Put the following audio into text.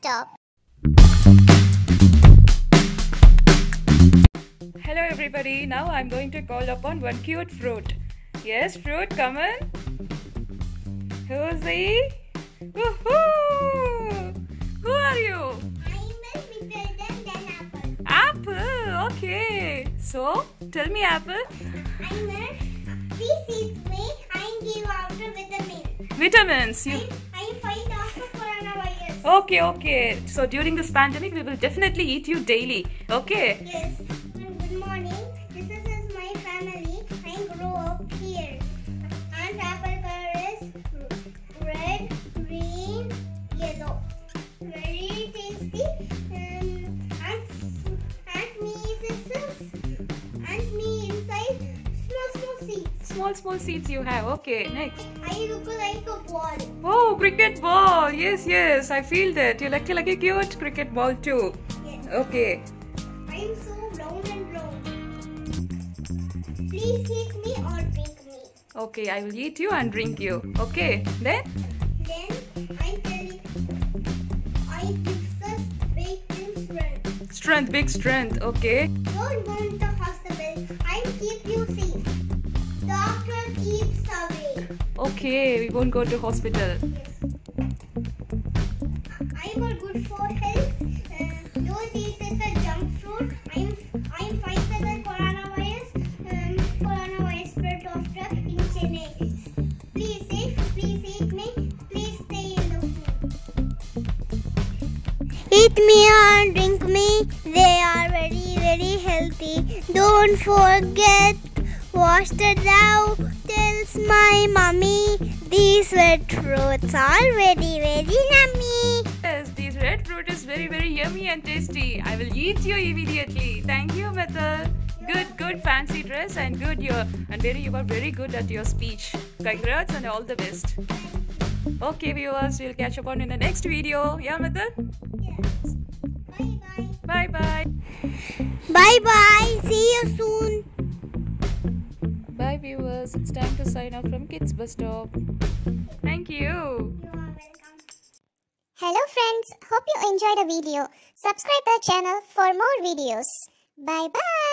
stop. Hello everybody, now I'm going to call upon one cute fruit. Yes, fruit, come in. Who's he? Woohoo! Who are you? Apple, okay. So, tell me, Apple. I'm a, we sit way, I give out vitamins. You. Okay, okay. So, during this pandemic, we will definitely eat you daily. Okay. Yes. Good morning. This is my family. I grew up here. And apple color is red, green, yellow. Very tasty. Um, and and me is and me inside small small seeds. Small, small seeds you have. Okay, next. I look like a ball. Cricket ball. Yes, yes. I feel that. You like like a cute cricket ball too. Yes. Okay. I'm so brown and brown. Please eat me or drink me. Okay, I will eat you and drink you. Okay. Then? Then I tell you, I us big strength. Strength, big strength. Okay. Don't go into hospital. I keep you safe. Doctor keeps away. Okay, we won't go to hospital. Yes. I'm good for health. Uh, don't eat the junk food. I'm I'm fighting the coronavirus. Um, coronavirus spread after in Chennai. Please safe. Please eat me. Please stay in the food. Eat me and drink me. They are very very healthy. Don't forget. Wash the dough, tells my mummy. These wet fruits are very, very yummy. Red fruit is very, very yummy and tasty. I will eat you immediately. Thank you, Mithil. Good, good fancy dress and good your and very you are very good at your speech. Congrats and all the best. Okay, viewers, we'll catch up on in the next video. Yeah, Mithil. Yes. Bye bye. Bye bye. Bye bye. See you soon. Bye, viewers. It's time to sign off from Kids Buzzstop. Thank you. Hello friends. Hope you enjoyed the video. Subscribe our channel for more videos. Bye bye.